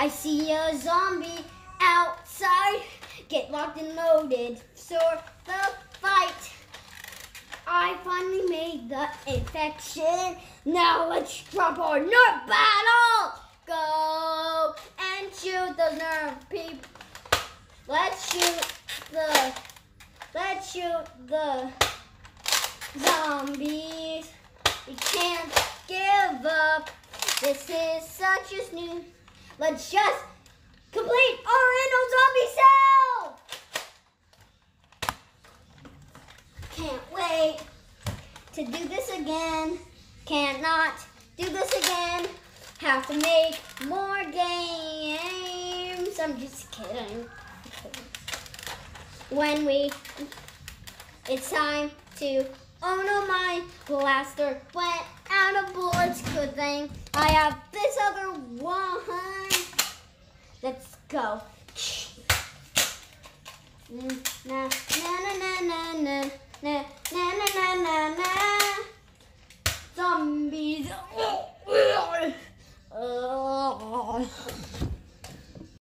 I see a zombie outside. Get locked and loaded for the fight. I finally made the infection. Now let's drop our nerf battle. Go and shoot the nerf people. Let's shoot the. Let's shoot the zombies. We can't give up. This is such a snooze. Let's just complete our Randall zombie cell. Can't wait to do this again. Cannot do this again. Have to make more games. I'm just kidding. When we, it's time to, oh no, my blaster went out of bullets. Good thing I have this other one. Let's go. Na na na na na na na na na na na zombies. Oh.